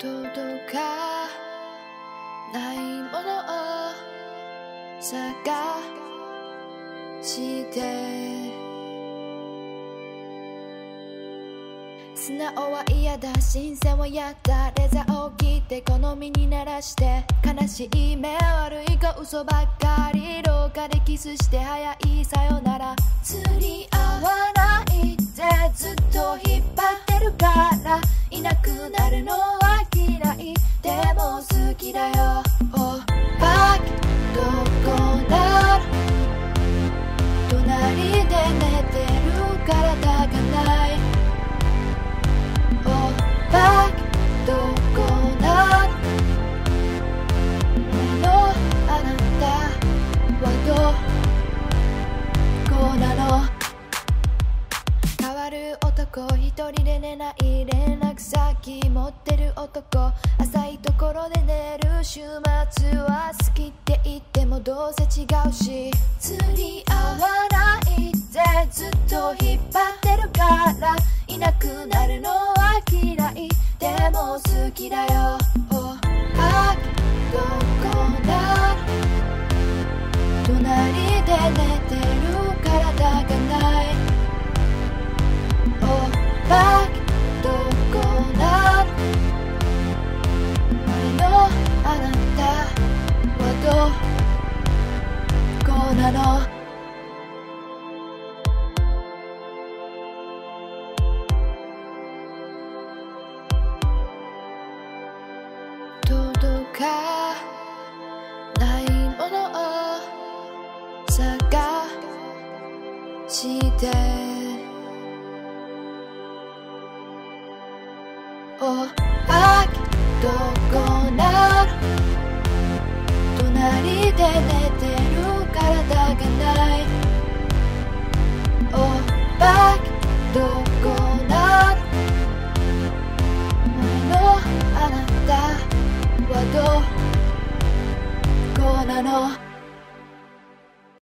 届かないものを探して。素直は嫌だ。新鮮はやった。レザーを切って。好みに鳴らして。悲しい目悪いか嘘ばっかり。廊下でキスして。早い。さよなら。隣で寝てる体がない。おばけどこなの前のあなたはどこなの？変わる男一人で寝ない連絡先持ってる男。浅いところで寝る週末は好きって言ってもどうせ違うし。釣り合わずっと引っ張ってるからいなくなるのは嫌い。でも好きだよ。かないものを探して。おばけどこな隣で寝てる体がない。あの